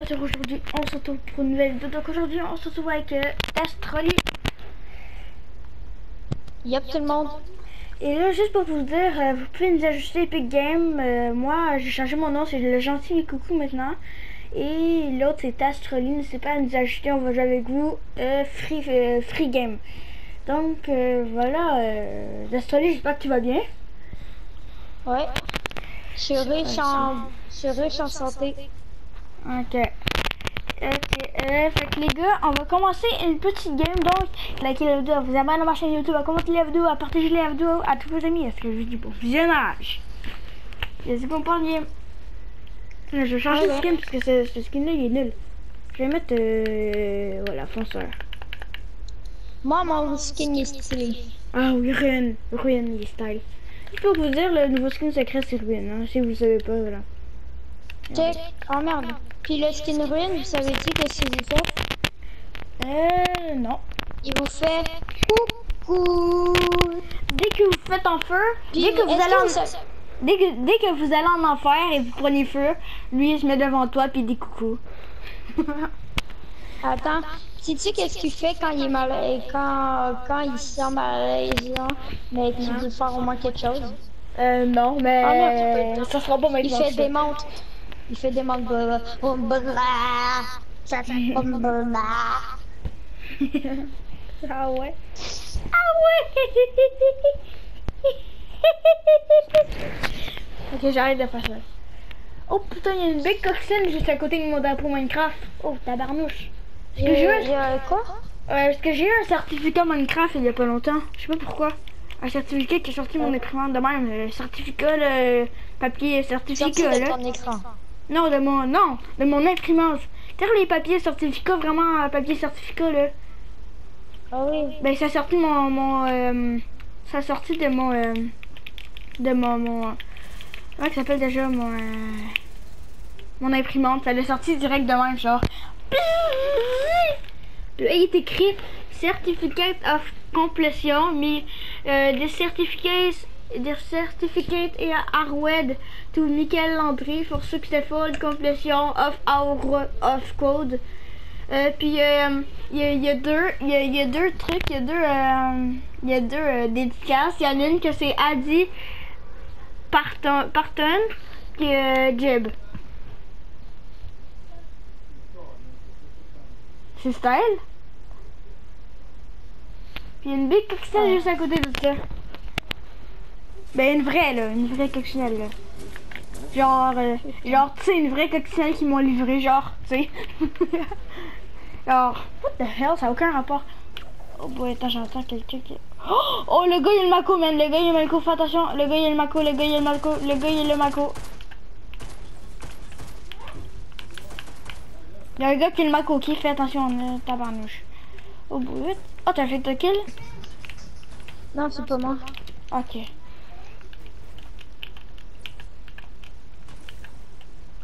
Aujourd'hui, on se retrouve pour une nouvelle vidéo. Donc aujourd'hui, on se retrouve avec euh, Astroli. Yep, tout le monde. Et là, juste pour vous dire, euh, vous pouvez nous ajuster Epic Game. Euh, moi, j'ai changé mon nom, c'est le gentil coucou maintenant. Et l'autre, c'est Astroli. N'hésitez pas à nous ajouter, on va jouer avec vous. euh, free, free Game. Donc euh, voilà, euh, Astroli, j'espère que tu vas bien. Ouais. Je suis riche en, je suis riche en santé. Ok. Ok, euh, fait que les gars, on va commencer une petite game. Donc, likez la vidéo, vous abonnez à ma chaîne YouTube, à commenter la vidéo, à partager la vidéo à tous vos amis. Est-ce que je dis pour visionnage? C'est bon pour le game. Là, Je vais changer Ah de skin parce que ce, ce skin-là il est nul. Je vais mettre, euh, voilà, fonceur. Moi, mon skin est stylé. Ah oui, Ruin. Ruin, il est style. Je peux vous dire, le nouveau skin secret c'est Ruin, hein, si vous savez pas, voilà. Check. Oh merde. Puis le skin ruine, vous savez-tu qu'est-ce qu'il vous fait? Euh, non. Il vous fait coucou. Dès que vous faites en feu, Puis, dès que vous allez en... Dès que, dès que vous allez en enfer et vous prenez feu, lui il se met devant toi puis il dit coucou. Attends. Sais-tu qu'est-ce qu'il fait quand il est mal, quand, quand il se sent malaisant, mais qu'il veut faire au moins quelque chose? Euh, non, mais non, tu peux- ça sera pas Il maintenant. fait des montres. Il fait des blah, blah. Ça fait ah ouais. Ah ouais. ok, j'arrête de faire ça. Oh putain, il y a une big coxine juste à côté de mon drapeau Minecraft. Oh, tabarnouche. Est-ce que j'ai eu un- quoi? Euh, Est-ce que j'ai eu un certificat Minecraft il y a pas longtemps? Je sais pas pourquoi. Un certificat qui est sorti de mon écran de même. Certificat, le papier Sorti certificat de là. ton écran. Non, de mon non, de mon imprimante. Tu sais les papiers certificats vraiment euh, papier certificat là. Ah oui. Ben ça a sorti de mon mon euh, ça a sorti de mon euh, de mon mon comment ça s'appelle déjà mon euh, mon imprimante, ça l'a sorti direct de même genre. Là, il est écrit Certificate of Completion, mais euh, des certificates des certificates et Arwed to Michael Landry for successful completion of our of code. Euh, puis euh, il y, a- il y a deux il y y a deux trucs, il y a deux euh, y a deux euh, dédicaces. Il y en a une que c'est Adi Parton, Parton puis euh, Jeb. C'est style. Puis il y a une big coccinelle Ouais. juste à côté de ça. Ben une vraie là, une vraie coccinelle là. Genre, euh, genre tu sais, une vraie coccinelle qu'ils m'ont livré, genre, tu sais. genre, what the hell, ça a aucun rapport. Oh boy, attends, j'entends quelqu'un qui... Oh, oh, le gars il a le Mako, man, le gars il a le Mako, fais attention, le gars il a le Mako, le gars il a le Mako, le gars il a le Mako. Il y a un gars qui a le Mako, qui fait attention, euh, tabarnouche. Oh boy, oh t'as fait ta kill? Non, c'est pas moi. Ok.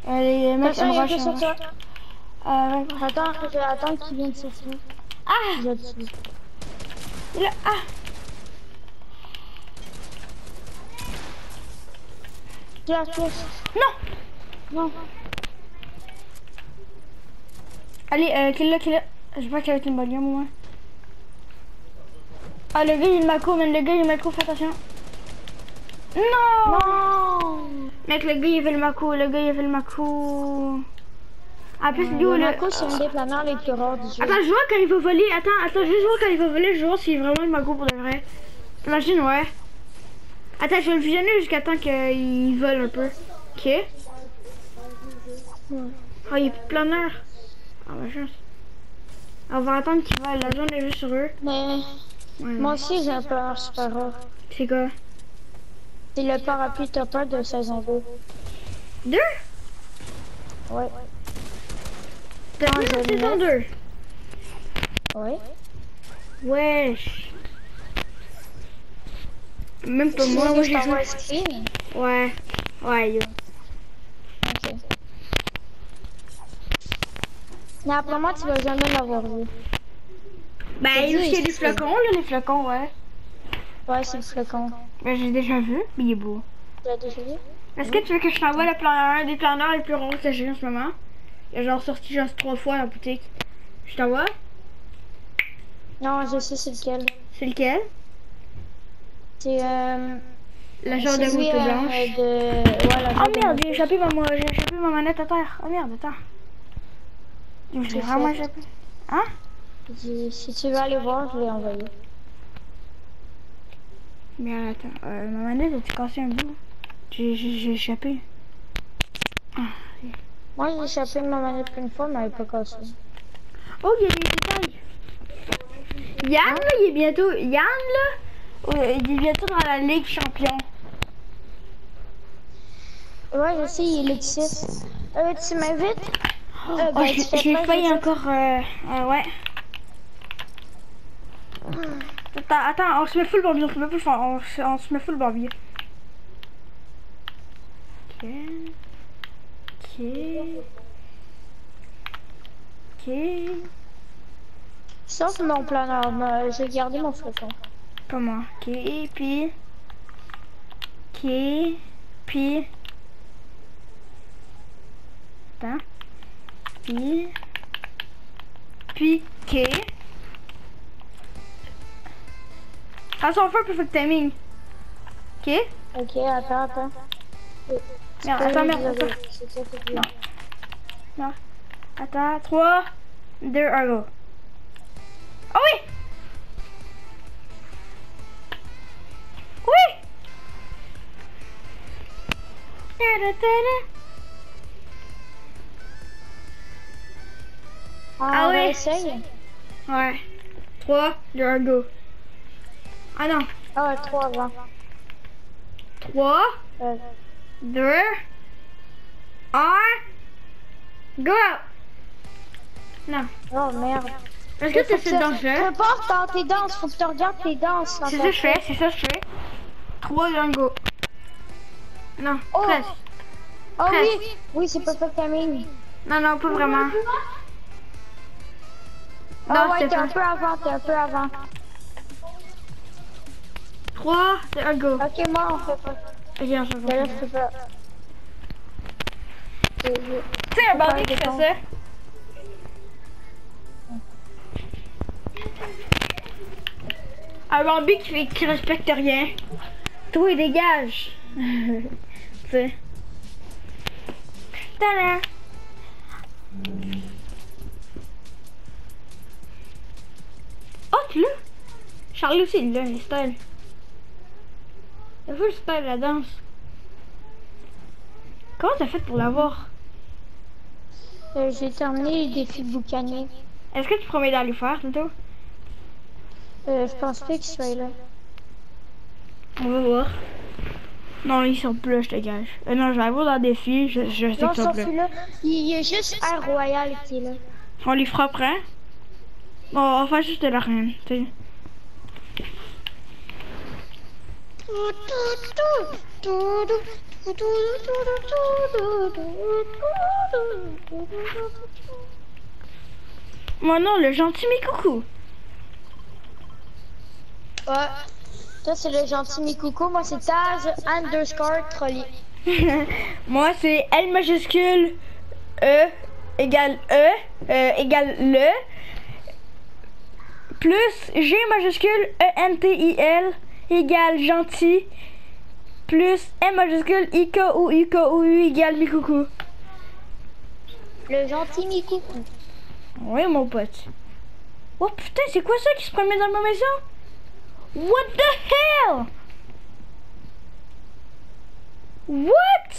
Allez, mec, on rush, que on sur rush. toi. Euh, ouais. Attends, je vais attendre qu'il vienne sortir. Ah! Je tue. Il a... Ah! Tu la. Non! Non. Allez, euh, kill là, kill là. Je vois qu'avec une bonne game, au moins. Ah, le gars, il a le Mako, man, le gars, il a le Mako, fais attention. Non! Non. Mec, le gars, il avait le Mako, le gars, il avait le Mako. En plus, lui, Le le... Mako, c'est un des planeurs les plus rares du jeu. Attends, je vois quand il va voler. Attends, attends, juste voir quand il va voler. Je vois s'il est vraiment le Mako pour de vrai. Imagine, ouais. Attends, je vais le visionner jusqu'à temps qu'il vole un peu. Ok. Ouais. Oh, il est plus planeur. Ah, ma chance. On va attendre qu'il vole. La zone est juste sur eux. Mais Ouais, moi aussi, j'ai un planeur super rare. C'est quoi? C'est le parapluie topper de saison 2. Deux? Ouais. T'as vu la saison mets. 2 Ouais. Wesh. Même pas moi, moi j'ai joué. Ouais. Ouais, yo. Ok. Mais après moi, tu vas jamais l'avoir vu. C'est il y a des flocons, là, les flocons, ouais. Ouais, c'est le flocon. Ben, j'ai déjà vu, mais il est beau. Tu l'as déjà vu? Est-ce que tu veux que je t'envoie le plan un des planeurs les plus ronds que j'ai en ce moment? Il a genre sorti genre trois fois la boutique. Je t'envoie? Non, je sais c'est lequel. C'est lequel? C'est euh. La genre de moto euh, blanche. de... ouais, la Oh merde, j'ai échappé ma, ma manette à terre. Oh merde, attends. J'ai vraiment échappé. Hein? Si tu veux aller voir, je vais envoyer. Mais attends, euh, ma manette a-tu cassé un bout? J'ai échappé. Moi, j'ai échappé ma manette une fois, mais elle pas cassée. Oh, il y a des détails. Yann, là, il est bientôt. Yann, là, euh, il est bientôt dans la Ligue Champion. Ouais, je sais, il est 6. Euh, tu m'invites? Oh, Euh, ben, tu fais j'ai failli encore. Euh, euh, ouais. Attends, attends, on se met full bambi, on se met full, on se, on se met full bambi. Ok. Ok. Ok. Sauf mon planeur, mais j'ai gardé mon flocon. Comment? Ok, puis? Ok, puis? Attends. Puis? Puis, ok. Un perfect timing. Ok? Ok, attends, attends. Merde, attends, merde, attends. Non. Non. Attends, 3, 2, 1, go. Oh oui! Oui! Ah, Ah essaye? Ouais. 3, 2, 1, go. Ah non. Ah ouais, 3 avant. 3, Euh, 2, 1, go! Non. oh merde. Est-ce que c'est que- dangereux? Peu importe dans tes danses, faut que tu regardes tes danses. dans C'est ça que je fais, c'est ça que je fais. 3, 2, 1, go. Non, Oh. presque. Ah Presque. oui, oui, c'est perfect timing. Non, non, pas vraiment. Ah Non, ouais, t'es un pas. peu avant, t'es un peu avant. 3, 2, 1, go. Ok, moi, on fait pas. Ok, on se Mais là, je peux pas. Je- je- Tu sais, un bandit qui fait ça. Un Bambi qui, fait, qui respecte rien. Toi, dégage. tu sais. Tada. Oh, tu l'as? Charlie aussi, il l'a, les styles. Il a fait le style la danse? Comment t'as fait pour l'avoir? Euh, J'ai terminé les défis boucaniers. Est-ce que tu promets d'aller le faire tantôt? Euh, je pense pas qu'il soit là. On va voir. Non, ils sont plus là, je te gage. Euh, non, je vais aller voir dans le défi, je, je sais Non, qu'ils sont plus là. Il y a juste Air Royal qui est là. On les frappera. Bon, on va faire juste de la reine, tu sais. Moi non, le gentil Mikoukou. Ouais. Toi, c'est le gentil Mikouko. Moi, c'est Taj underscore trolley. Moi, c'est L majuscule E égale E euh, égale le plus G majuscule E N T I L égale gentil plus M majuscule I K O U K O U égale Mikoukou. Le gentil Mikoukou. Oui, mon pote. Oh putain, c'est quoi ça qui se promène dans ma maison? What the hell? What?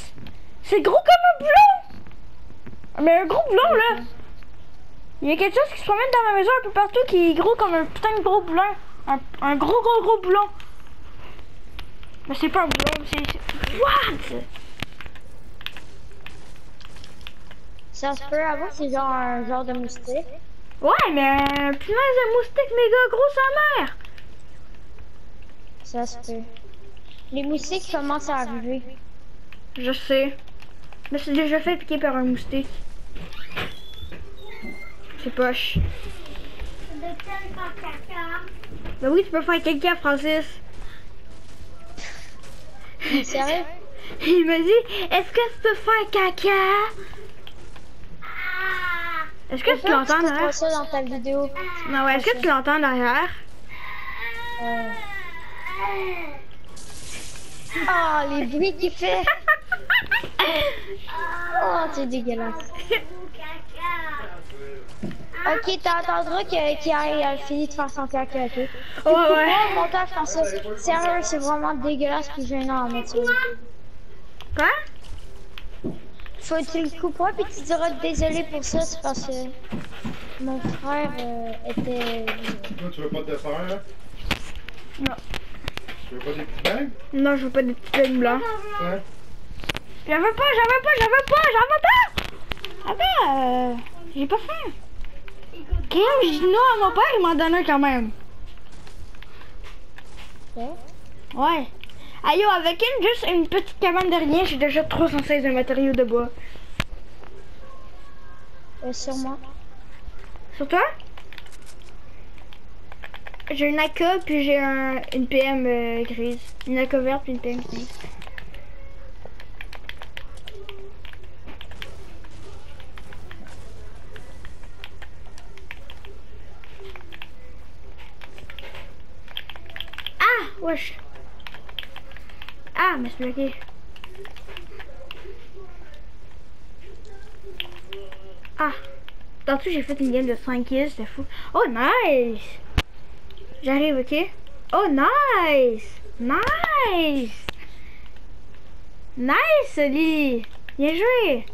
C'est gros comme un blond! Mais un gros blond, là! Il y a quelque chose qui se promène dans ma maison un peu partout qui est gros comme un putain de gros blond. Un, un gros, gros, gros blond. Mais c'est pas un blond, c'est... What? Ça se peut avoir, c'est genre un genre de moustique. Ouais, mais un punaise de moustique méga gros sa mère! Ça se peut. Les moustiques commencent à arriver. Je sais. Mais c'est déjà fait piquer par un moustique. C'est poche. Ben oui, tu peux faire caca, Francis. Sérieux? Il me dit, est-ce que tu peux faire caca? Est-ce que tu l'entends derrière? ça dans ta vidéo. Non, ouais, est-ce que tu l'entends derrière? Euh. Oh, les bruits qu'il fait. Oh, c'est dégueulasse. Ok, t'entendras qu'il a, a fini de faire son caca, ok? Ouais, Moi, ouais. le montage comme ça, sérieux, c'est vraiment dégueulasse puis gênant à mettre. Quoi? Faut que tu le coupes pas puis tu diras désolé pour ça, c'est parce que mon frère euh, était... Toi, tu veux pas de dessert, hein? Non. Tu veux pas des petits bains? Non, je veux pas des petites lignes blancs. Hein? J'en veux pas, j'en veux pas, j'en veux pas, j'en veux pas! Attends, euh, j'ai pas faim. Quand je dis non à mon père, il m'en donne un quand même. Ouais. Ouais. Aïe, avec une, juste une petite cabane de rien, j'ai déjà 316 de matériaux de bois. Euh, sûrement. Sur toi? J'ai une AK puis j'ai un, une PM euh, grise. Une AK verte puis une PM grise. Ah! Wesh! Ah, mais c'est bloqué. Ah! Tantôt j'ai fait une game de 5 kills, c'était fou. Oh nice! J'arrive, ok? Oh nice! Nice! Nice, Oli! Bien joué!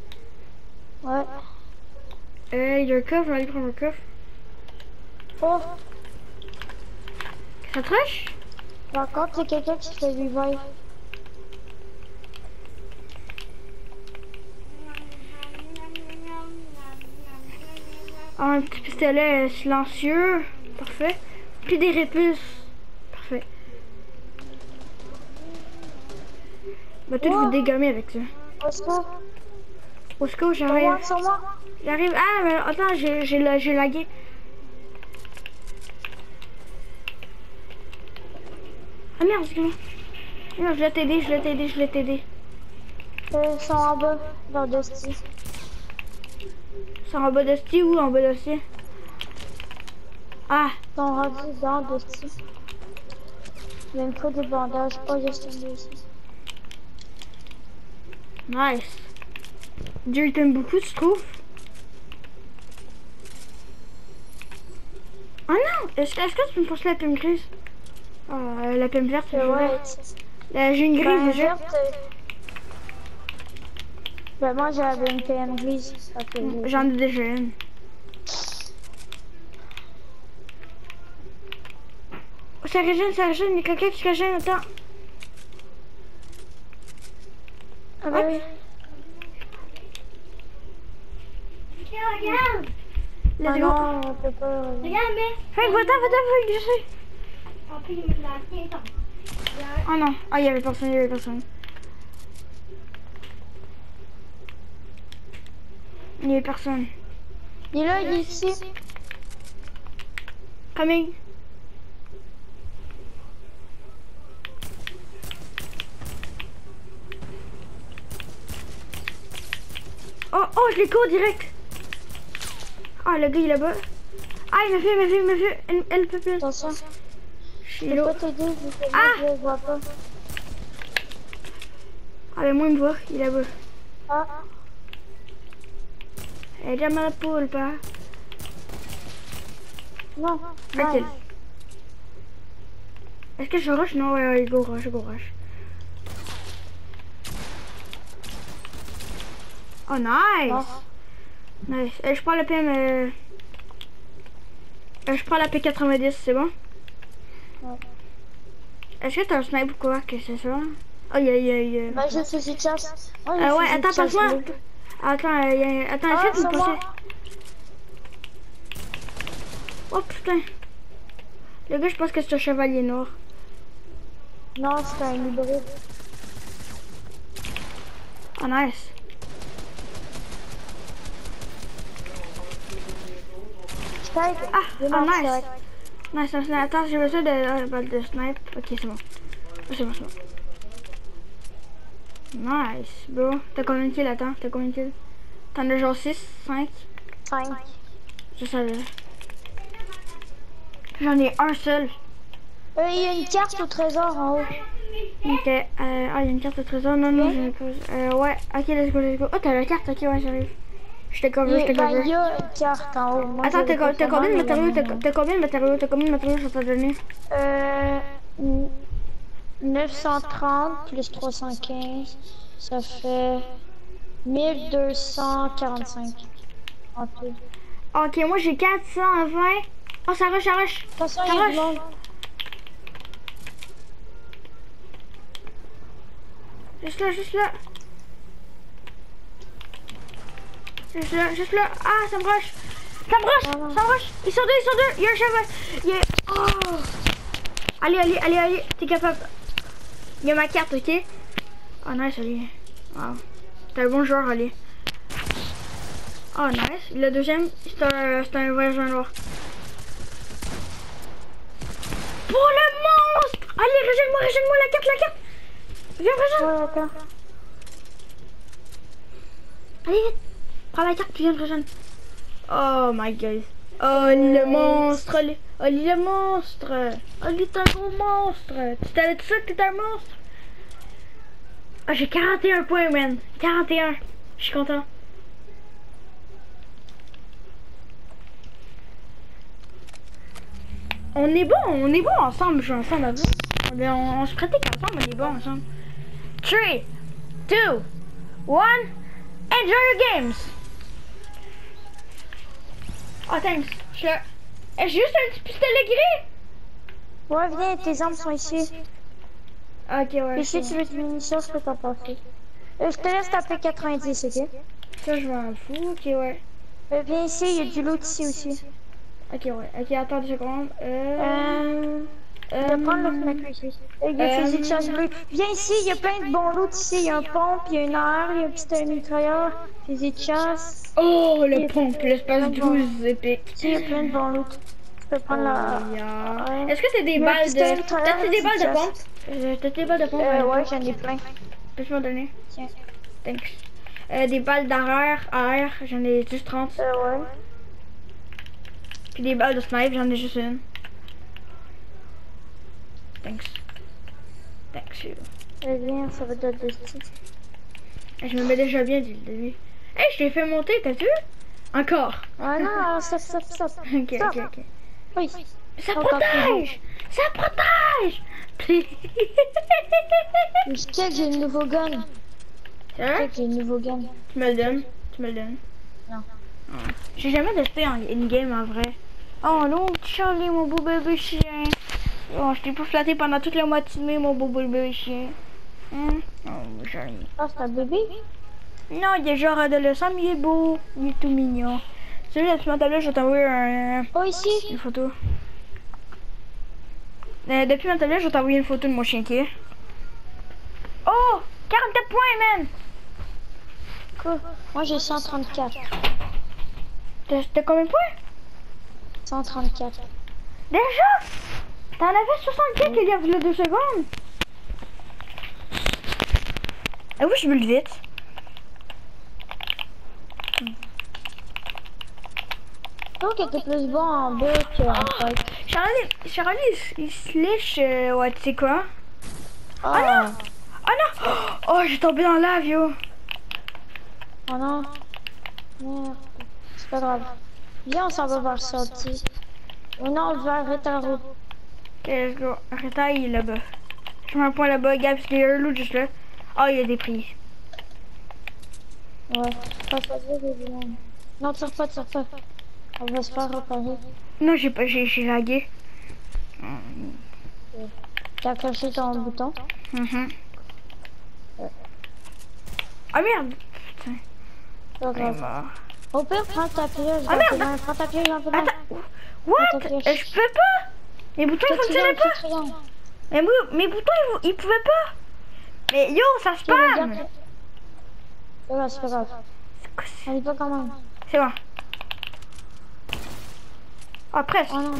Ouais. Euh, il y a un coffre, on va aller prendre un coffre. Oh, Ça te rush? Par contre, c'est quelqu'un qui se revive. Un petit pistolet silencieux. Parfait. Puis des répuces. Parfait. Va tout vous dégommer avec ça. Au secours, Au secours, sur j'arrive. J'arrive. Ah, mais attends, j'ai lagué. Ah merde, excuse-moi. Non, je l'ai t'aider, je l'ai t'aider, je l'ai t'aider. Ils sont en bas, dans Dusty. C'est en bas de sti ou en bas de sti? Ah, Ils sont rendus dans Dusty. Il me faut des bandages, pas juste une ici. nice. Dieu, il t'aime beaucoup, tu trouves? Oh non! Est-ce est-ce que tu me passer la plume grise? Ah, euh, la plume verte, dire. tu- La- J'ai une grise déjà. verte, euh, Ben, moi, j'avais une PM grise. ça fait que- J'en ai déjà une. Oh, ça régène, ça régène, il y a quelqu'un qui se régène, attends. Ah, ben oui. Regarde! Ah Let's go. non, on peut pas. Regarde, mais. Frank, va-t'en, va-t'en, sais. Oh non, ah, il y avait personne, il y avait personne. Il y avait personne. Il est là, il est ici. Coming. Oh, oh, je l'ai cours direct. Ah, le gars, il est là-bas. Ah, il m'a fait, il m'a fait, il m'a fait. Elle, elle peut plus. Attention. Je Je peux pas t'aider, Ah! je vois pas. Ah, mais moi, il me voit. Il est là-bas. Ah, Elle est déjà mal à la pas. non. Non. Est-ce que je rush? Non, ouais, ouais, go rush, go rush. Oh, nice! Non. Nice. Euh, je prends la PM. Euh... euh, je prends la P90, c'est bon? Ouais. Est-ce que t'as un snipe ou quoi? que c'est ça? Oh, il y a. il y a- il y a- Ben, j'ai fusil de chasse. Oh, j'ai Euh, ouais, attends, passe-moi. Attends, euh, attends, Ah, passer. Oh putain. Le gars, je pense que c'est un chevalier noir. Non, c'est un hybride. Oh, nice. Ah, ah, nice. Nice, nice, nice. Attends, j'ai besoin de euh, balle de snipe. Ok, c'est bon. C'est bon, c'est bon. Nice, bro. T'as combien de kills, attends? T'as combien de kills? T'en as genre 6, 5? Cinq. Je savais. J'en ai un seul. Euh, il y a une carte au trésor en haut. Ok. Euh, ah, il y a une carte au trésor. Non, non, j'en ai pas. Euh, ouais. Ok, let's go, let's go. Oh, t'as la carte. Ok, ouais, j'arrive. Je t'ai y je t'ai a, cover. il y a une carte en haut. Moi, Attends, t'as combien de matériaux? T'as combien de matériaux? T'as combien de matériaux je t'ai donné? Euh, 930 plus 315, ça fait 1245 en tout. Ok, moi j'ai 420. Oh, ça rush, ça rush. façon, Ça rush. Juste là, juste là. Juste là, juste là. Ah, ça me rush. Ça me rush, ça me rush. Ils sont deux, ils sont deux. Il y a un cheval. Il y a... Oh. Allez, allez, allez, allez. T'es capable. Il y a ma carte, ok? Oh, nice, allez. Wow. T'es un bon joueur, allez. Oh, nice. Le deuxième, c'est un, c'est un vrai joueur noir. Pour le monstre! Allez, rejoins-moi, rejoins-moi la carte, la carte! Viens, rejoins! Ouais. Allez, vite! Prends la carte, tu viens de rejoindre. Oh my god. Oh, le monstre! Oh, le, oh, le monstre! Oh, il est un gros monstre! Tu t'avais dit ça que t'étais un monstre? Ah, j'ai 41 points, man! 41! Je suis content. On est bon, on est bon ensemble, jouer ensemble avant. On, on, on se pratique ensemble, on est bon ensemble. 3, 2, 1, enjoy your games! Oh, thanks. Je... J'ai juste un petit pistolet gris! Ouais, viens, tes armes sont ici. Ok, ouais. Et si tu veux des munitions, je peux t'en passer. Euh, je te laisse taper 90, ok? ça, je m'en fous. Ok, ouais. Euh, viens ici, il y a du loot ici aussi. Ok, ouais. Ok, attends deux secondes. Euh... Euh... Je euh, vais prendre le fenêtre ici. Euh, Il y a euh, fusil de chasse bleu. Viens ici, il y a plein de bons loot ici. Il y a un pompe, il y a une AR, il y a un pistolet mitrailleur, de chasse. Oh, le pompe, l'espace Plein de bons- 12 épique. Ici, il y a plein de bons loot. Tu peux prendre la... Oh, yeah. Est-ce que c'est des balles de... mitrailleur, T'as-tu des balles de pompe? Euh, T'as des balles de pompe? Euh, ouais, j'en ai plein. Peux-tu m'en donner? Tiens. Thanks. Euh, des balles d'arrière, AR, j'en ai juste 30. Euh, ouais. Puis des balles de snipe, j'en ai juste une. Thanks. Thanks you. Euh, viens, ça va des petits. Eh, Je me mets déjà bien dès le début. Hey, je t'ai fait monter, t'as vu? Encore. Ah non, stop, stop, stop. Ok, ok, ok. Oui. Ça Encore protège! Ça protège! Mais check, j'ai le nouveau gun. Hein? Check, j'ai le nouveau gun. Tu me le donnes? Tu me le donnes? Non. J'ai jamais testé en in-game en vrai. Oh non, Charlie, mon beau bébé chien. Oh, je t'ai pas flatté pendant toute la matinée, mon beau bébé chien. Hein? Oh, Charlie. Ah, c'est un bébé? Non, il est genre adolescent, mais il est beau. Il est tout mignon. Ma tablette, je vais t'envoyer un, Oh, ici? une photo. Euh, depuis ma tablette, je vais t'envoyer une photo de mon chien qui est. Oh! 44 points, man! Quoi? Moi, j'ai 134. T'as t'as combien de points? 134. Déjà? T'en avais 64 il y a deux secondes. Ah oui, je bulle vite. Trouve que t'es plus bon en bleu qu'en fight. Charlie, Charlie, il, il se lèche. euh, ouais, tu sais quoi? Ah, Oh non! Oh, j'ai tombé dans la yo. oh non. Merde. C'est pas grave. Viens, on s'en va vers ça, petit. Ou non, vers Retaro. Ok, let's go. Reta, il est là-bas. Je mets un point là-bas, gars, parce qu'il y a un loup juste là. Oh, il y a des prix. Ouais. Pas pas. Non, tire pas, tire pas. On va se faire repérer. Non, j'ai pas, j'ai j'ai lagué. T'as caché ton bouton? Mhm. Ah merde! Putain, mort. Au pire, prends ta piège. Ah, merde. loin. Prends ta piège un peu loin. Attends, what? Euh, Je peux pas! Mes boutons ils fonctionnaient pas! triangle. Mais mes boutons ils, ils pouvaient pas! Mais yo, ça spam! que- C'est pas grave, pas On y va quand même. C'est bon. Ah, presque. Oh non.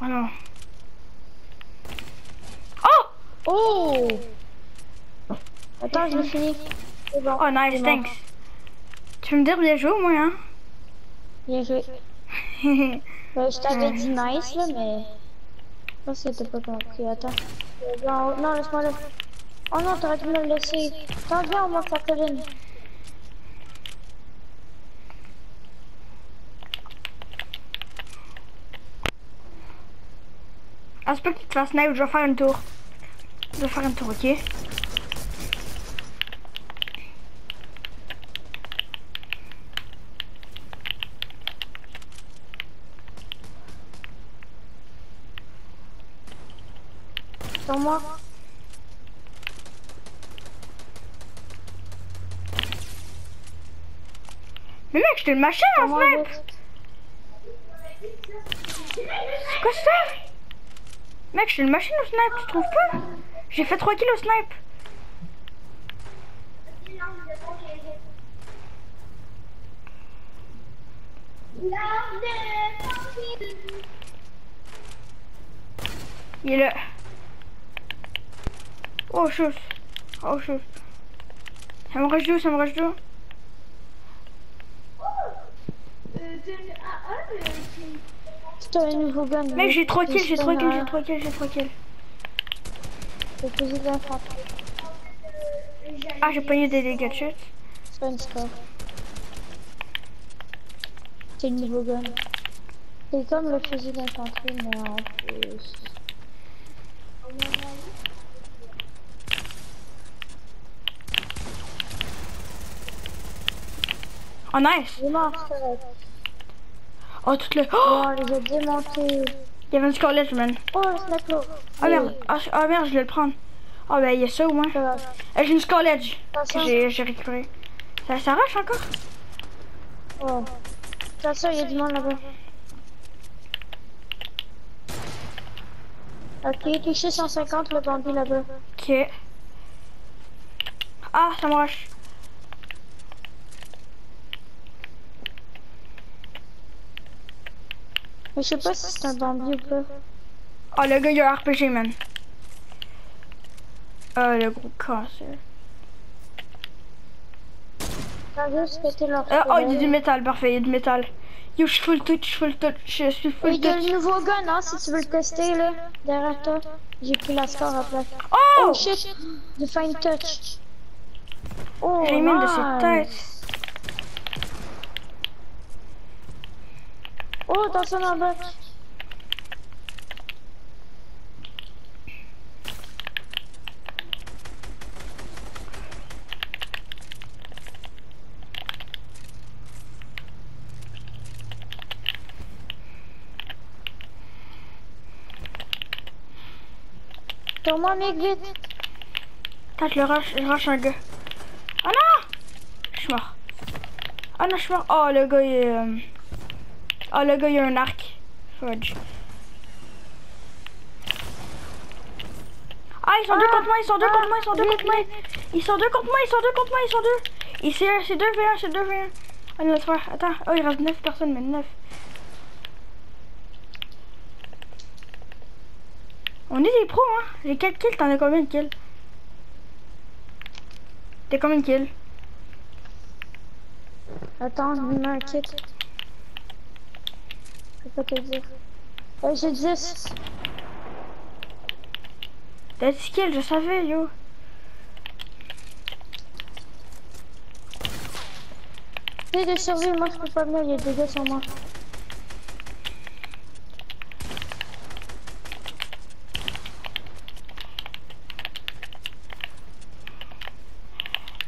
Oh non. Oh! Oh! Attends, je l'ai fini. Bon. Oh, nice, bon. thanks. Tu veux me dire bien joué, moi, hein? Bien joué. Ben, je t'avais dit nice, là, mais... Je pense que t'as pas compris. Attends. Euh, haut. Non, laisse-moi là. Oh non, t'aurais dû me le laisser. Attends, viens, on monte la colline. Ah, c'est pas que tu te fasses snipe, je vais faire un tour. Je vais faire un tour, ok? Moi. Mais mec, j'étais une machine Sur en moi, snipe! C'est quoi ça? Mec, j'étais une machine au snipe, tu trouves pas? J'ai fait 3 kills au snipe. Il est là. Oh, chose. Oh, chose. Ça me rage ça me rage d'eau. Mec, j'ai 3 kills, j'ai 3 kills, j'ai C'est 3 kills, j'ai 3 kills. Ah, j'ai pogné des dégâts de chute. C'est pas une score. C'est le nouveau gun. C'est comme le fusil d'infanterie, mais en plus. Oh, nice. Oh, toutes les... Oh, Oh, les a démontés. il y avait une scarlett, man. Oh, le Oh merde, ah, merde, je vais le prendre. Oh ben il y a ça au moins. Ça. Eh, J'ai une Scarlet que j'ai récupéré. Ça, ça rush encore? Oh. Attention, il y a du monde là-bas. Ok, touché 150 le bandit là-bas. Ok. Ah, ça me rush. Mais je sais pas si c'est un bandit ou pas. Oh le gars il a un RPG man. Oh le gros cancer. Euh, oh il y a du métal, parfait, il y a du métal. Yo je suis full touch, je suis full touch, je suis full il y a touch. le nouveau gun, hein, si tu veux le tester, là, derrière toi. J'ai pris la score à place. Oh, Oh shit, du fine touch. Oh, J'ai mis de ses nice. Oh, attention dans le bas. Sur moi, mec, vite. Attends, je le rush, je rush un gars. Oh non Je suis mort. Oh non, je suis mort. Oh le gars il est... euh, Oh le gars il a un arc. Fudge. Ah ils sont deux Ah, contre moi, ils sont deux ah, contre moi, ils sont deux contre moi. Ils sont deux contre moi, ils sont deux contre moi, ils sont deux. Et c'est c'est deux V1, c'est deux V1. Oh laisse faire. Attends, oh il reste 9 personnes, mais 9. On est des pros hein. J'ai 4 kills, t'en as combien de kills? T'as combien de kills? Attends, je me mets un kit. Peux te dire. Euh, j'ai 10. T'as 10 kills, je savais, yo. Essaye de survivre, moi je peux pas venir, il y a des gars sur moi.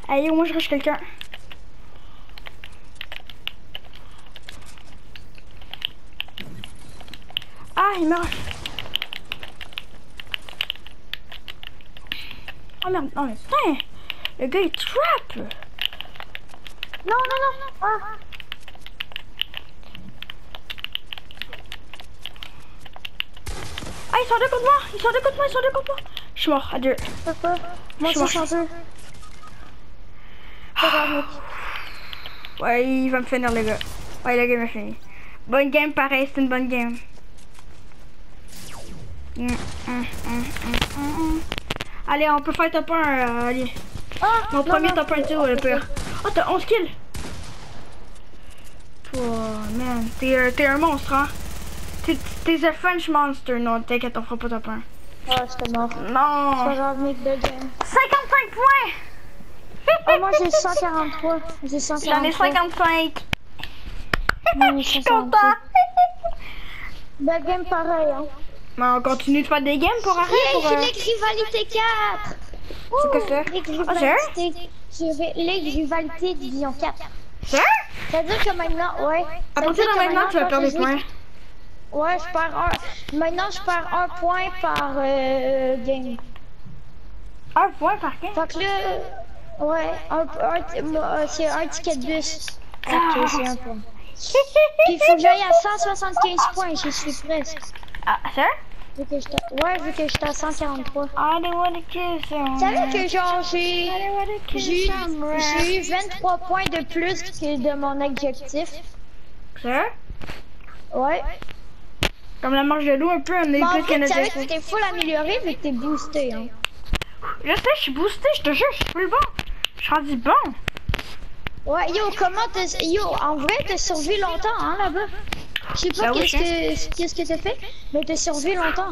Allez, moi je rush quelqu'un. Il me rush. Oh merde, non mais putain, le gars il trap. Non, non, non Ah Ah, ils sont deux contre moi, ils sont deux contre moi, ils sont deux contre moi. Je suis mort, adieu. Pourquoi Moi Je suis mec. Ouais, il va me finir le gars. Ouais, la game est finie. Bonne game, pareil, c'est une bonne game. Hum, hum, hum. Allez, on peut faire top 1, euh, allez. Ah, Mon non, premier non. top 1 duo, le pire. Oh, t'as 11 kills. Oh, man, t'es euh, t'es un monstre, hein. T'es- un French monster. Non, t'inquiète, on fera pas top 1. Ah, j'étais mort. C'est pas Non. grave, de game. 55 points. Oh, moi j'ai 143. J'ai 143. J'en ai 55. Moi, Je suis 143. content. Belle game pareil, hein. Mais on continue de faire des games pour arrêter. Pour, euh, Rivalité 4 C'est quoi ça? Ah, sérieux? Rivalité. Je vais Division 4. Ça? C'est-à-dire que maintenant, ouais. À partir de que maintenant, tu vas perdre des points. Ouais, je perds un. Maintenant, je perds un point par euh, game. Un point par game? Fait que là, ouais, un, un- moi, c'est un ticket de bus. Ok, c'est un point. Puis il faut que j'aille à 175 points, j'y suis presque. Ah, ça? Vu que j'étais- ouais, vu que j'étais à 143. I don't wanna kiss. Tu savais que genre j'ai j'ai eu, him, j'ai eu 23 points de plus que de mon objectif. Ça? Ouais. Comme la marche de l'eau, un peu, on est plus fait, tu savais que t'es full amélioré vu que t'es boosté. Hein. Je sais, je suis boosté, je te jure, je suis plus bon. Je suis rendu bon. Ouais, yo, comment t'as. Yo, en vrai, t'as survécu longtemps, hein, là-bas? Je sais pas oui, qu'est-ce que qu'est-ce que t'as fait, mais t'as survécu longtemps.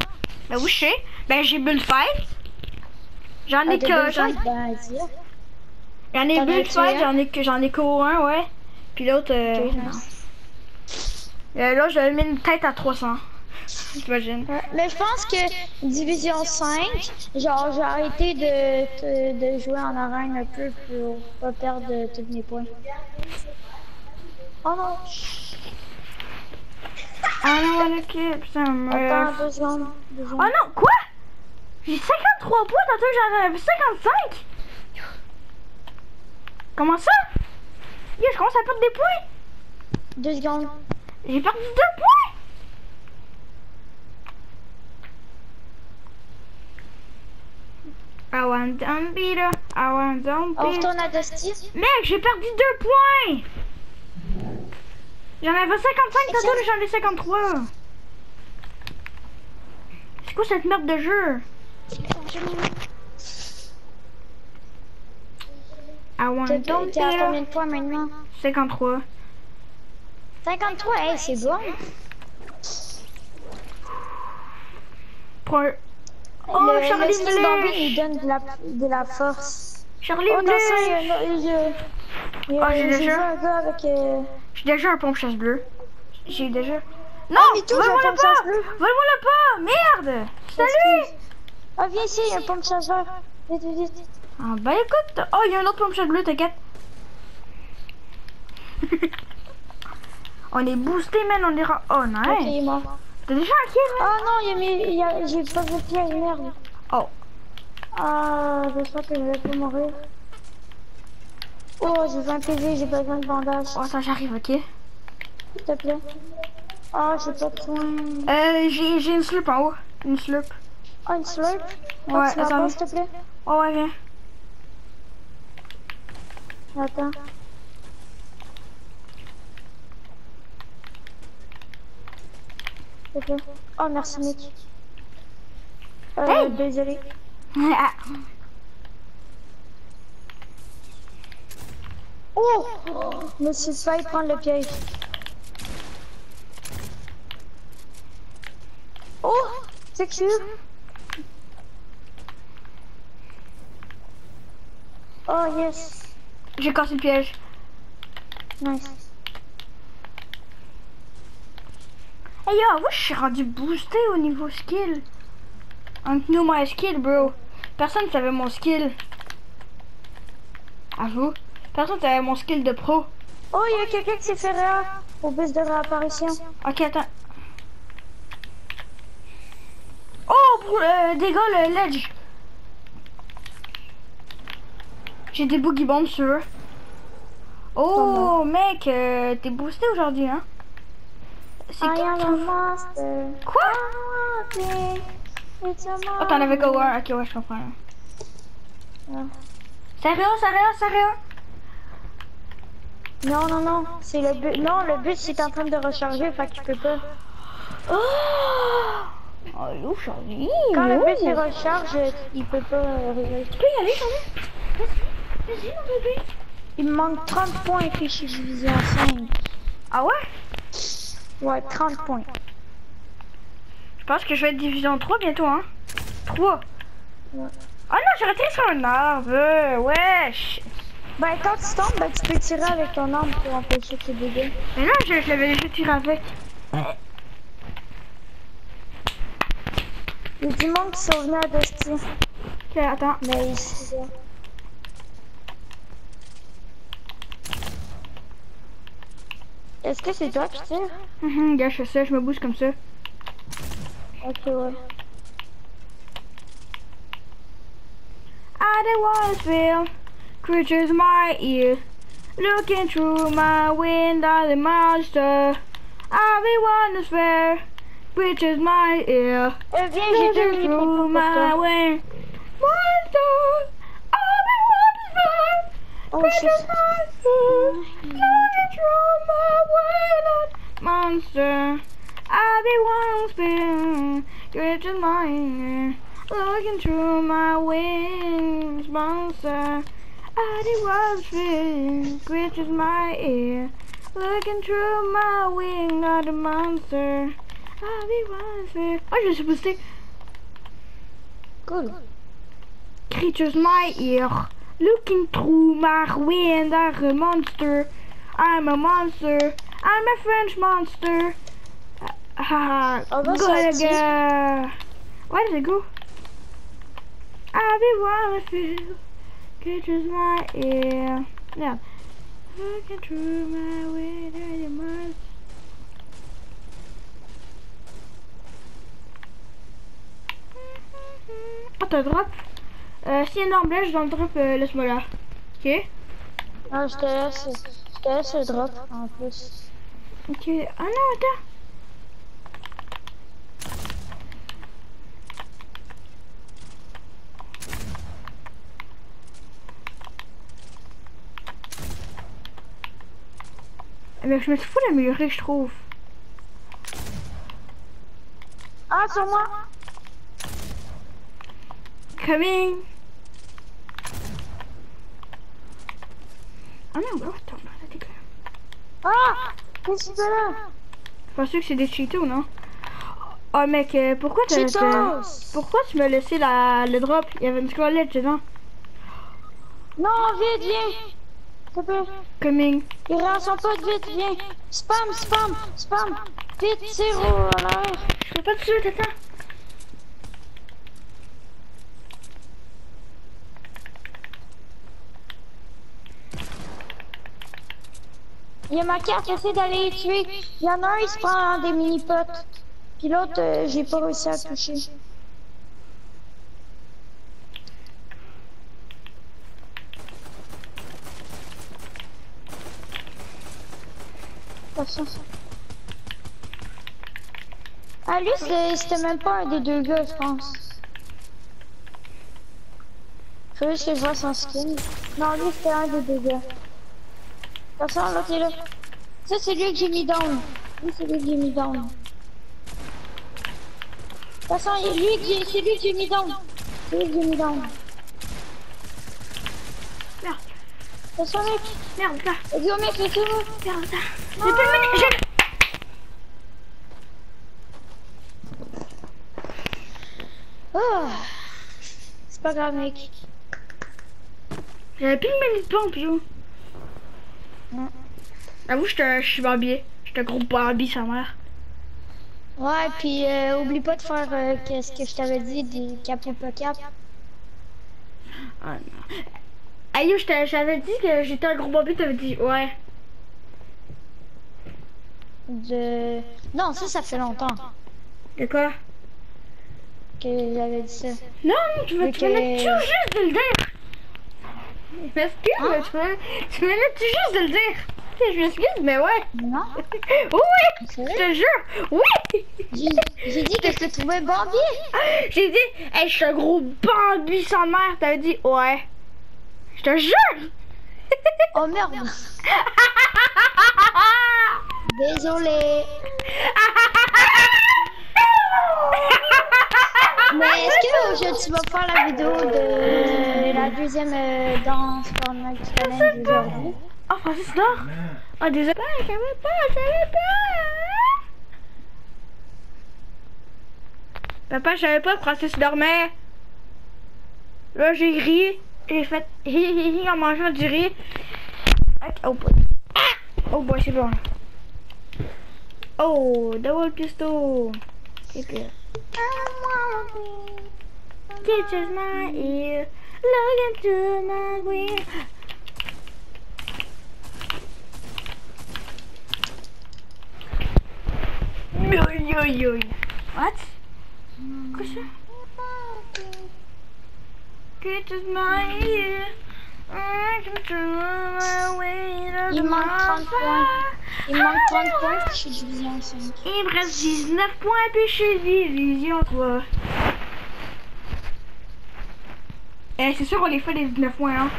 Ben oui, je sais. Ben j'ai bullfight. J'en ai Ah, que. J'en j'en ai bullfight, j'en ai que j'en ai qu'au un, ouais. Puis l'autre. Euh. Euh, là, j'avais mis une tête à 300. T'imagines? Ouais, Mais je pense que Division 5, genre, j'ai arrêté de, de, de jouer en arène un peu pour pas perdre tous mes points. Oh non! I don't wanna kiss him. Attends, deux secondes. Deux Oh non, quoi? J'ai 53 points, tantôt j'en avais 55. Comment ça? Yo, je commence à perdre des points. Deux secondes. J'ai perdu 2 points. I want them beater, I want On beater. retourne à Dusty. Mec, j'ai perdu 2 points. J'en avais 55 tantôt, là j'en ai 53. C'est quoi cette merde de jeu? I want t'es à beater. combien de points maintenant? 53. 53, hey, c'est bon. Pour... Oh, le, Charlie le il donne de la, de la force. Charlie Oh, Bleu. Ah, j'ai déjà. Euh... J'ai déjà un pompe chasse bleu. J'ai déjà. Non, j'ai un vole-moi chasse pas. Vole-moi le pas. Merde. Salut. Ah, viens ici, il y a un pompe chargeur. Vite, vite, vite. Ah bah écoute. Oh, il y a un autre pompe chasse bleu, t'inquiète. on est boosté, man. On est. Oh, nice. T'as déjà un kill? Ah non, il y a mis... J'ai pas le piège, merde. Oh. Ah, j'espère que je vais pas mourir. Oh, j'ai 20 PV, j'ai besoin de bandage. Oh, ça j'arrive, ok. S'il te plaît. Ah, j'ai pas soin. Euh, j'ai une slurp en haut. Une slurp. Ah, une slurp Ouais, m'as attends. s'il te plaît Oh, ouais, viens. Attends. S'il te plaît. Oh, merci, Nick. Euh, Hey! désolé. Oh me suis failli prendre le piège. Oh C'est Oh, yes. J'ai cassé le piège. Nice. Hey yo, moi je suis rendu boosté au niveau skill. Entre nous, my skill, bro. Personne savait mon skill. À vous? Personne savait mon skill de pro. Oh, il y a quelqu'un qui s'est fait réa au bus de réapparition. Ok, attends. Oh, pour le dégâts, le ledge. J'ai des boogie bombs sur eux. Oh, mec, euh, t'es boosté aujourd'hui, hein? C'est I am a quoi? Okay. Oh, t'en avais go un. Ok, ouais, je comprends. Ouais. Sérieux, sérieux, sérieux? Non, non, non. C'est le but. Non, le but, c'est en train de recharger, fait que tu peux pas. Oh! Allô, Charlie? Quand le Oh. PC recharge, il peut pas euh, réveiller. Tu peux y aller, Charlie? Vas-y, vas-y, mon bébé. Il me manque 30 points puis je suis division 5. Ah ouais? Ouais, 30 points. Je pense que je vais être division 3 bientôt, hein? 3. Ouais. Ah non, j'ai raté sur un arbre. euh, Wesh. Ben, quand tu tombes, ben, tu peux tirer avec ton arme pour empêcher tes dégâts. Mais non, je, je l'avais déjà tiré avec. Il y a du monde qui sont venus à Dusty. Ok, attends. Mais ici, là. Est-ce que c'est toi qui tire? Gars, je fais ça, je me bouge comme ça. Ok, ouais. I don't wanna feel creatures in my ear. Looking through my window, the monster. I be wonders where creatures my ear. Euh, viens, j'ai deux Looking livres through pour my toi. window. Monster. I be wonders where Oh, creatures shit. my ear. Looking through my window, monster. I be wonders where creatures my ear. Looking through my wings, monster. I did was feeling, creatures my ear. Looking through my wing, not a monster. I did was feeling. Oh, je suis boosté. Cool. Creatures my ear. Looking through my window, a monster. I'm a monster. I'm a French monster. Haha. On va go sortir. again. Where did it go? I be wanna feel. Creatures my ear. Now. Looking through my window, a monster. Oh, t'as drop? Euh, s'il y a une arme blanche dans le drop, euh, laisse-moi là. Ok? Ah, je te laisse, je te laisse le drop en plus. Ok. Ah non, attends. Eh ben, je me suis fou d'améliorer, je trouve. Ah, sur moi! Coming! Ah non, bah, attends, là, t'es. Ah! Qu'est-ce que c'est là? Je pensais que c'est des Cheetos, non? Oh mec, euh, pourquoi t'as... Pourquoi tu m'as laissé la, le drop? Il y avait une squelette dedans. Non, vite, viens! Coming. Il rançon pas de vite, viens! Spam, spam, spam! Vite, tire au l'air! Je peux pas te suite, attends. Il y a ma carte, essaie d'aller les tuer. Il y en a un, il se prend des mini-potes. Puis l'autre, euh, j'ai pas réussi à toucher. Attention. Ah, lui, c'était même pas un des deux gars, je pense. Faut juste que je vois son skin. Non, lui, c'était un des deux gars. Attention, l'autre est là. Ça, c'est lui que j'ai mis down. Lui, c'est lui que j'ai mis down. Attention, lui c'est lui que j'ai mis down. C'est lui que j'ai mis down. Merde, Attention, mec. merde, là. Vas-y, oh, mec. Merde, là. J'ai plus de mini- j'ai- Ah. C'est pas grave, mec. J'avais plus de mini pompe, yo. Non. Avoue, je suis Barbie. Je te gros Barbie, sa mère. Ouais, puis euh, oublie pas de faire euh, qu'est-ce que je t'avais dit des cap ou pas cap. Ah non. Yo, t'ai- j'avais dit que j'étais un gros Barbie, t'avais dit ouais. De... Non, ça, ça fait longtemps De quoi? que j'avais dit ça. Non, tu me que- venais tout juste de le dire. M'excuse, Hein? mais tu venais tu venais tout juste de le dire. Je m'excuse, mais ouais. Non, Oui, je te jure. Oui. J'ai dit que je te trouvais Barbie. J'ai dit, hey, je suis un gros Barbie sans mère. T'avais dit ouais. Je te jure. Oh merde. Désolé. Mais est-ce que aujourd'hui tu vas faire la vidéo de la deuxième euh, danse Fortnite Challenge d'aujourd'hui? Oh, Francis dort. Oh, désolé. Je savais pas, je savais pas. Papa, je savais pas que Francis dormait. Là, j'ai ri. J'ai fait hi hi hi en mangeant du riz. Oh boy. Ah! Oh boy, c'est bon. Oh, double pistol. C'est pire. Teacher's my ear. Look into my wheel. Oi, oi, oi. What? Quoi Il manque 30 points. Il manque 30 Ah, points, je suis division 5. Il me reste 19 points puis je suis division 3. Eh, c'est sûr qu'on les fait les 19 points, hein.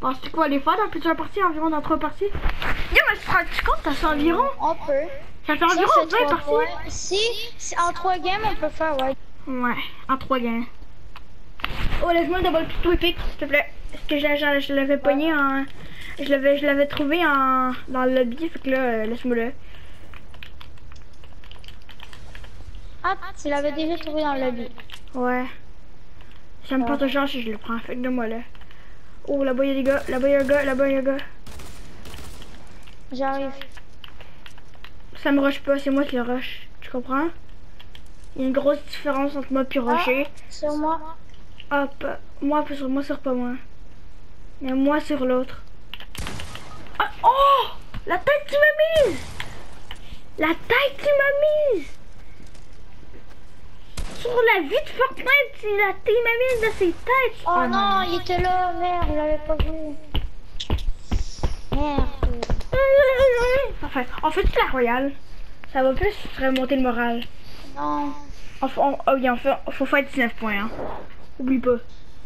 Penses-tu qu'on va les faire dans plusieurs parties, environ dans 3 parties? Yo, mais tu te rends compte, ça fait environ, On peut. ça fait environ c'est 20 trois parties. Si, si en 3 games, on peut faire, ouais. Ouais, en 3 gains. Oh, laisse-moi le double pistol épique, s'il te plaît. Parce que je, l'avais pogné en... Je l'avais, je l'avais trouvé en... dans le lobby, fait que là, euh, laisse-moi le. Ah, tu l'avais déjà trouvé dans le lobby. Ouais. Ça me Ouais. porte chance si je le prends. Fait que donne-moi là. Oh, là-bas il y a des gars. Là-bas il y a un gars. Là-bas il y a un gars. J'arrive. Ça me rush pas, c'est moi qui le rush. Tu comprends? Il y a une grosse différence entre moi et rusher. Sur moi. Hop. Moi sur moi sur pas moi. Mais moi sur l'autre. Ah, oh! La tête qui m'a mise! La tête qui m'a mise! Sur la vie de Fortnite, il a il m'a mise de ses têtes. Oh non, il était là, merde, je l'avais pas vu. Merde. Parfait. On fait toute la royale. Ça va plus remonter le moral. Non. On, oh oui, on fait, faut faire 19 points. Hein. Oublie pas.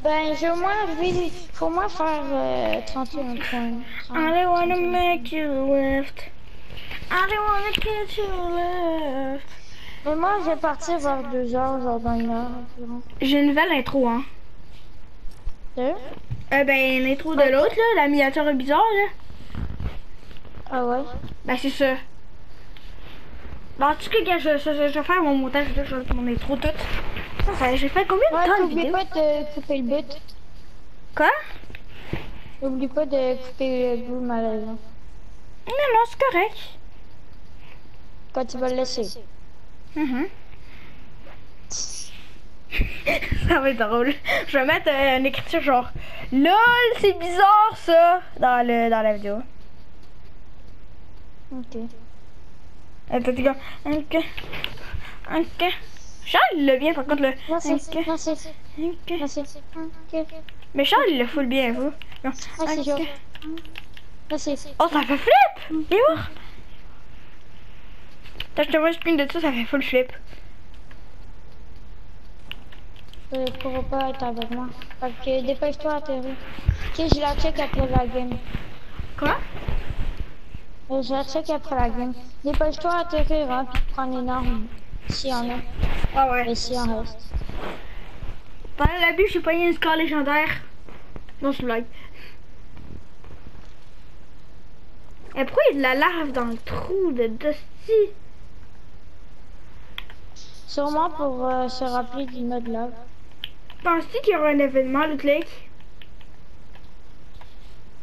Ben, je au moins, vais, faut au moins faire euh, 31 points. I don't wanna make you left. I don't wanna get you left. Mais moi, je vais partir vers 2 heures, genre dans une heure environ. J'ai une nouvelle intro, hein. Deux? Euh, ben, l'intro de l'autre, là, la miniature bizarre, là. Ah ouais? Ben, c'est ça. Bon, en tout cas, je, je, je, je vais faire mon montage, je intro toute. Ça, ça j'ai fait combien de Ouais, temps de vidéo? pas de couper le but. Quoi? N'oublie pas de couper le bout malaise. Non, non, c'est correct. Quand tu vas le laisser. Mhm. ça va être drôle. Je vais mettre euh, une écriture genre LOL, c'est bizarre ça dans, le, dans la vidéo. Ok. T'as dit comme Ok. Ok. Charles il l'a bien par contre le. Ok. Ok. Ok. Mais Charles il le fout bien vous. Non. Ok. Joe. Merci. Oh ça fait flip! Et où? T'as je te vois un screen de ça, ça fait full flip. Tu ne pourras pas être avec moi. Que dépêche-toi à terre. Ok, je la check après la game. Quoi? Euh, Je check après la game. Dépêche-toi à atterrir, hein, puis prendre une arme. S'il y en a. Ah ouais. Et s'il en reste. Pendant la bûche, j'ai pogné une score légendaire. Non, une blague. Et pourquoi il y a de la lave dans le trou de Dusty? Sûrement pour euh, se rappeler du mode lave. Penses-tu qu'il y aura un événement, Loot Lake?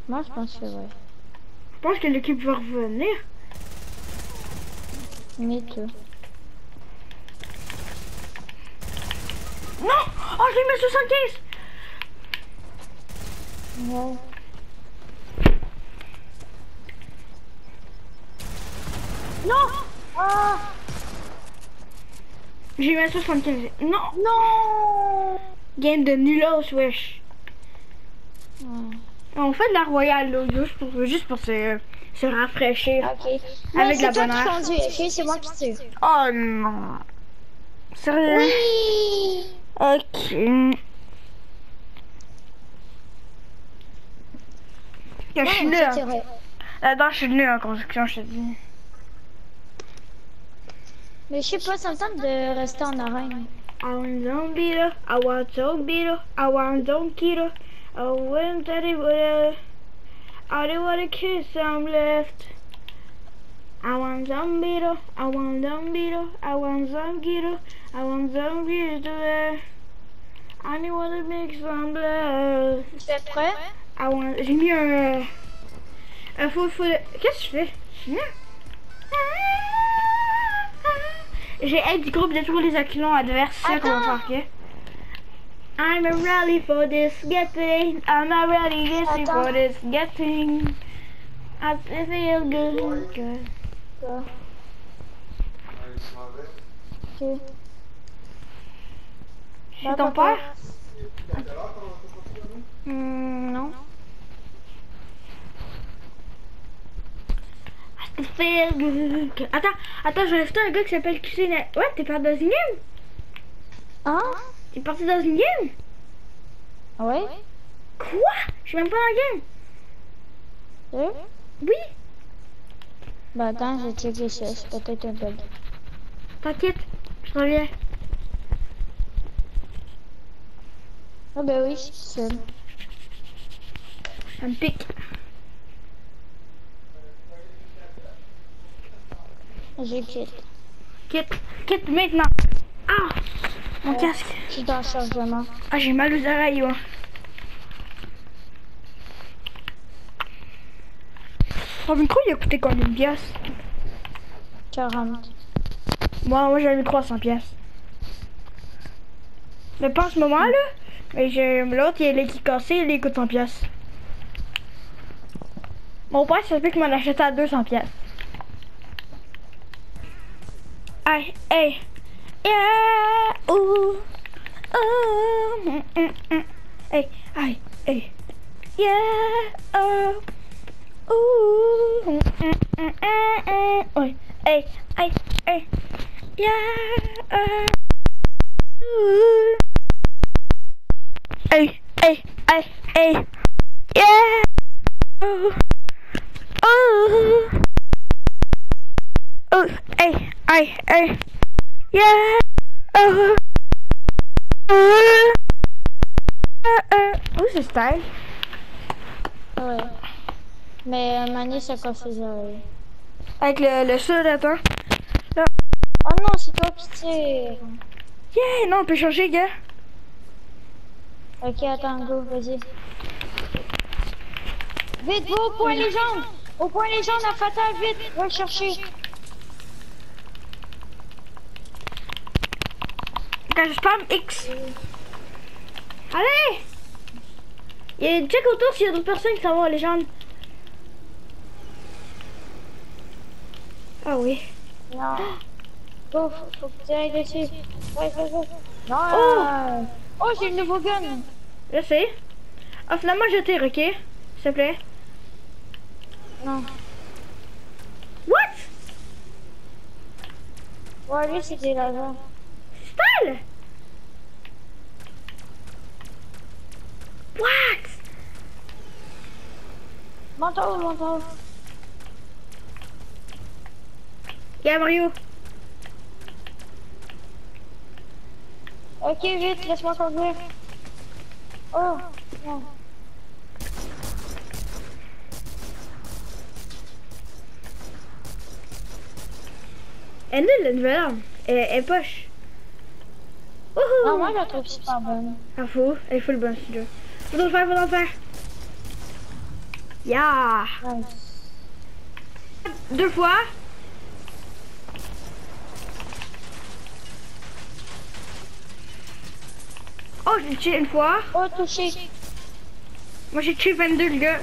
Moi, je pense que ouais. Je pense que l'équipe va revenir. Mais tout. Non! Oh, je l'ai mis 75! Ouais. Non! Ah J'ai mis 75. Non! Non Game de nulos, wesh. On fait de la royale, là, juste pour, juste pour se, se rafraîchir. Ok. Avec la bonne ok? C'est moi qui tire. Oh non! Sérieux? Oui Ok. Je suis c'est hein. Là-dedans, je suis nulle en construction, je te dis. Mais je sais pas, ça me tente de rester en arène. I want zombie, I want zombie, I want donkey, I want daddy, I? Don't want a kiss, I'm left. I want zombie, I want zombie, I want zombie, I want zombie to I don't want to make some blood. Tu es prêt? I want... J'ai mis un... Un faux faux... Qu'est-ce que je fais? J'ai aide du groupe de tous les. C'est ça qu'on va Attends. I'm a ready for this getting. I'm a ready for this getting. I feel good. good. Quoi? Ok. C'est ton père? Hmm, non. I feel good. Attends, attends, j'ai invité un gars qui s'appelle Cuisine. Ouais, t'es parti dans une game? Hein? T'es parti dans une game? Ouais? Quoi? Je suis même pas dans la game. Sérieux? Oui, Bah attends, je vais checker ça, c'est peut-être un bug. t'inquiète, je reviens. Ah bah oui. Ça me pique. Je quitte. Quitte, quitte maintenant. Mon casque. Je suis dans le chargement. Ah, j'ai mal aux oreilles, moi. Ton micro, il a coûté combien de pièces 40. Moi, moi, j'avais mis 300 pièces. Mais pas en ce moment, là. Mais j'ai l'autre, il est qui cassé, il coûte 100 pièces. Mon père, ça peut qu'il m'en achète à 200 pièces. Aïe, hey. Yeah, ouh. Oh, mm, mm, mm. Hey, aïe, hey. Yeah, oh. Ouh. mm, mm, mm. Ouais, hey, hey, hey. Yeah, oh. Ouh. Hey, hey, hey, hey. Yeah. Oh. Oh. Oh, hey, hey, hey. Yeah. Uh, uh. Oh, c'est style. Ouais. Mais moment donné, ça casse les oreilles. Avec le, le sud, attends. Oh non, c'est toi qui tires. Yeah, non, on peut changer, gars. Ok, attends, go, vas-y. Vite, va au point les jambes. Au point les jambes, la fatale, vite. Va le chercher. Quand je spam X. Allez! Il y a check autour s'il y a d'autres personnes qui s'en vont, les gens. Ah oui. Non. Go, faut, que tu ailles dessus. Ouais, ouais, ouais. Non. Oh. euh, Oh, j'ai le nouveau gun. Je sais. Ah, finalement, je tire, ok? S'il te plaît. Non. What? Ouais, lui, c'était. Style? What? Monte haut, monte haut. Yeah, Mario. Ok, vite, laisse-moi conduire. Oh, non. Elle est la nouvelle arme. Elle, elle est poche. Non, Wouhou! moi, je la trouve super bonne. Ah, fou. Elle est full bonne, ce faut le faire? Yeah! Nice. Deux fois? Oh, j'ai tué une fois. Oh, touché. Moi, j'ai tué 22, le gars.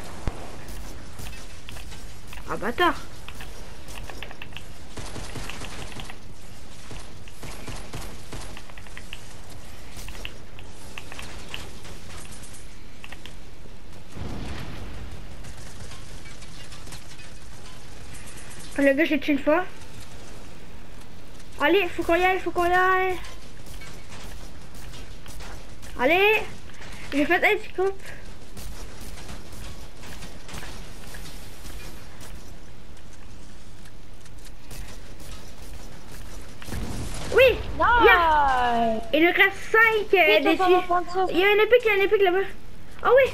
Ah, bâtard. Le gars, j'ai tué une fois. Allez, faut qu'on y aille, faut qu'on y aille. Allez, j'ai fait un petit coupe. Il nous reste 5 Vite, défis. Il y a un épique, il y a un épique là-bas. Oh oui!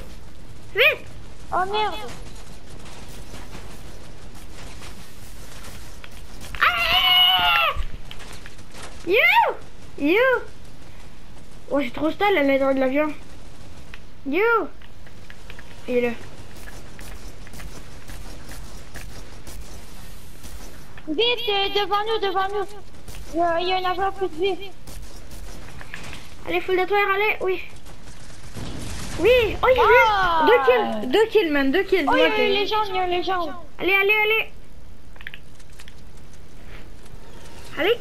Vite! Oh merde. Ah! You! You! Oh, c'est trop style à l'intérieur de l'avion. You! Il est là. Vite, euh, devant nous, devant nous. Il y a, il y a un avion plus de vie. Allez, full détruire, allez, oui. Oui! Oh, il Ah! est Deux kills! Deux kills, man, deux kills. Oh, il y a une légende, il y a une légende. Allez, allez, allez! Allez!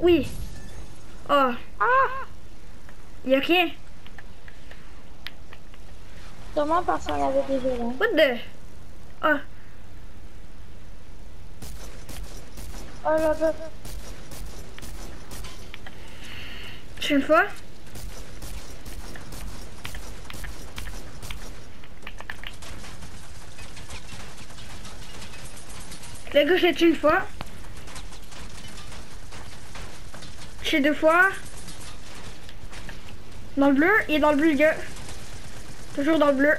Oui! Oh! Ah! Il y a rien. Sûrement parce qu'on avait déjà là? What the? Oh! Oh là là. Tu une fois? Le gars, je l'ai tué une fois. Deux fois. Dans le bleu, il est dans le bleu. Toujours dans le bleu.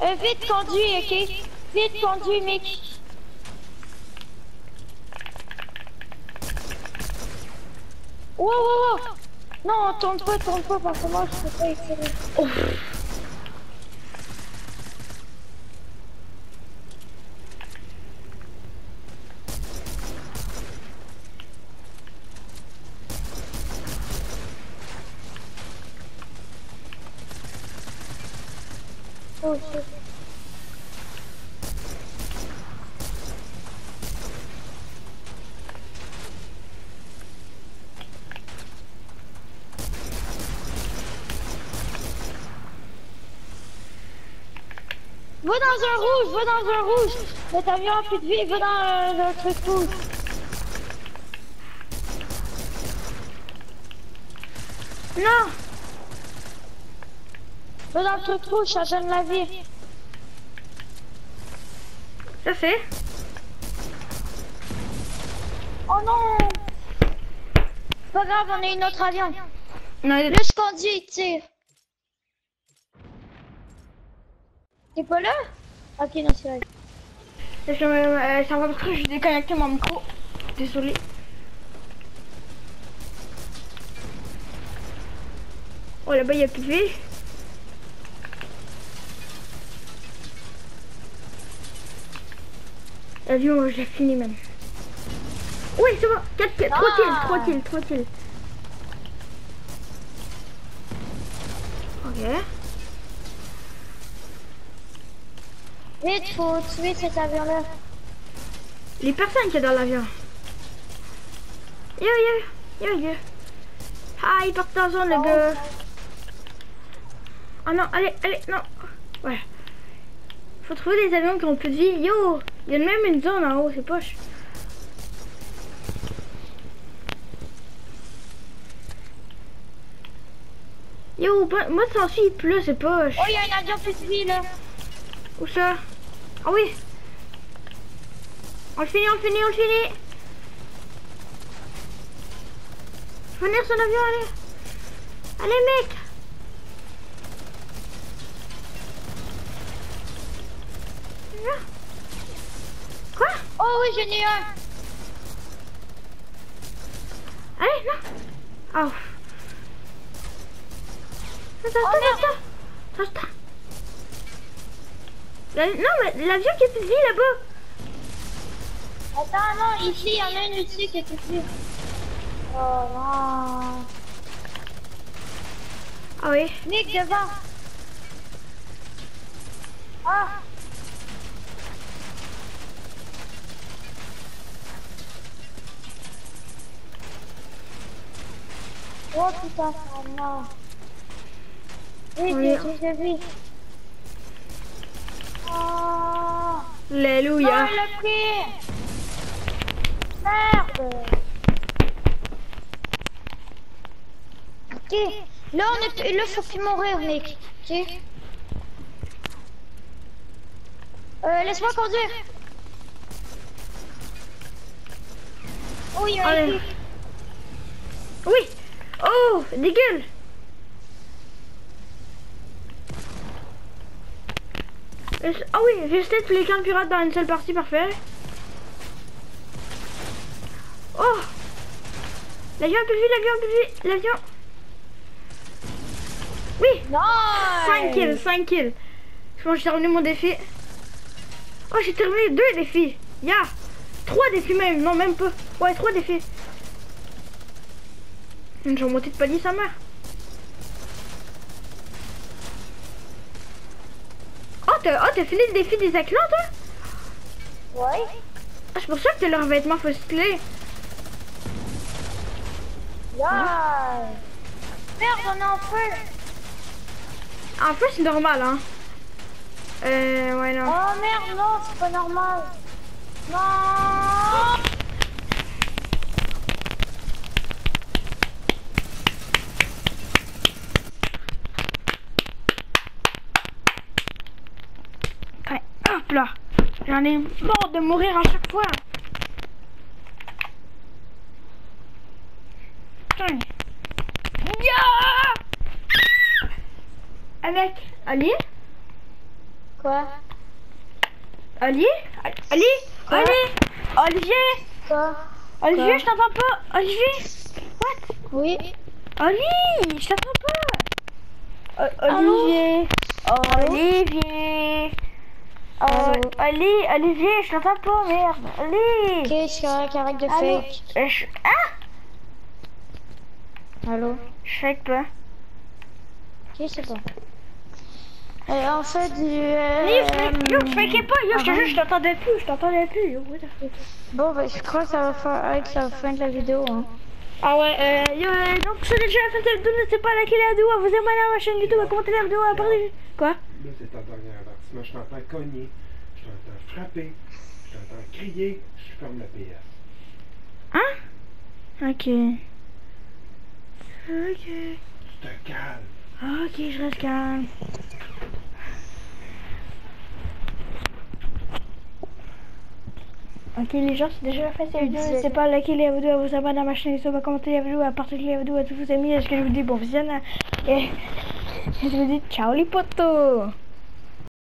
Euh, vite conduis, ok? Vite. Wow, wow, wow. Non, tourne pas, tourne pas, parce que moi, je peux pas essayer. Oh. Oh, shit. Va dans un rouge, va dans un rouge. Cet avion a plus de vie, va dans le truc rouge. Non! Va dans le truc rouge, ça donne la vie. Ça fait. Oh non Pas grave, on a une autre avion. Non, il- Là, je conduis, tire. Pas là Ok, non, c'est vrai. je euh, ça va parce que j'ai déconnecté mon micro. Désolé. Oh là-bas, il y a plus de vie. L'avion, je l'ai fini même. Oui, c'est bon. 4 kills, 3 kills, Ah. 3 kills, 3 kills. Ok. Vite, faut tuer cet avion-là. Les personnes qui sont dans l'avion. Yo, yo, yo, yo. Ah, il part dans zone, le gars. Oh non, allez, allez, non. Ouais. Faut trouver des avions qui ont plus de vie. Yo, il y a même une zone en haut, c'est poche. Yo, moi, ça en suit plus, c'est poche. Oh, il y a un avion plus de vie, là. Où ça? Ah oui. On le finit, on le finit, on le finit. Venir son avion, allez. Allez mec. Quoi? Oh oui, j'en ai un. Allez, non Oh. Attends, Oh, attends, attends. Attends, attends La- Non, mais l'avion qui est vie là-bas Attends, non, ici, il y en a une ici qui est vie. Oh non. Ah oui Nick, devant. Ah. Oh putain, oh non. Oui. vite. Oh. Non, Alléluia. Merde. Ok. Là, on est... là, faut plus mourir, Nick. Ok? Euh, laisse-moi conduire. Oh, il y a un Allez. type. Oui Oh Dégueule Est-ce- Ah oui, j'ai tous les camps pirates dans une seule partie, parfait. Oh L'avion a plus vite, l'avion a plus vite, l'avion Oui Nice! 5 kills, 5 kills. Je pense que j'ai terminé mon défi. Oh, j'ai terminé deux défis. Ya 3 défis même, non même pas. Ouais, 3 défis. J'ai remonté de palier sa mère. T'as oh, t'as fini le défi des acclants, toi? Ouais. Ah, c'est pour ça que t'as leurs vêtements faussés. Yeah. Merde, on est en feu. En fait, c'est normal, hein. Euh, ouais, non. Oh merde, non, c'est pas normal. Non. Ouais, hop là. J'en ai marre de mourir à chaque fois. Putain. Ya Avec Ali? Quoi? Ali? Ali? Ali? Olivier? Quoi? Olivier, Quoi? je t'entends pas. Olivier? What? Oui. Oli Je t'entends pas. O- Olivier. Allô? Olivier Allô Oli, Olivier, je t'entends pas, merde Oli Ok, je suis correct, arrête de fake. Euh, je- Hein Allô? Je fake pas. Ok, c'est bon. Euh, en fait. Euh, Yo, je fake- yo, je fakais pas, yo, je te ah jure, je t'entendais plus, je t'entendais plus, yo, what the fuck. Bon, bah, je crois que ça va faire avec la fin de la vidéo. Hein. Ah ouais, euh, yo, euh, donc, c'est déjà la fin de cette vidéo, n'hésitez pas à liker la vidéo, à vous abonner à ma chaîne YouTube, à commenter la vidéo, à partager. Quoi? Là, c'est ta dernière avertissement. Je t'entends cogner, je t'entends frapper, je t'entends crier, je ferme la PS. Hein? Ok. Ok. Tu te calmes. Ok, je reste calme. Ok les gens, c'est déjà la fin de cette vidéo. N'hésitez pas à liker la vidéo, à vous abonner à ma chaîne YouTube, à commenter la vidéo, à partager la vidéo à tous vos amis. Est-ce que je vous dis bon visionnage Et je vous dis ciao les potos